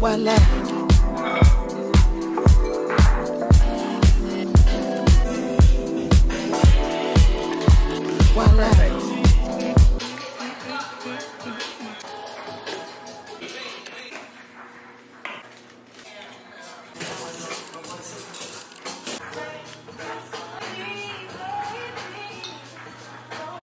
Wale. Wale.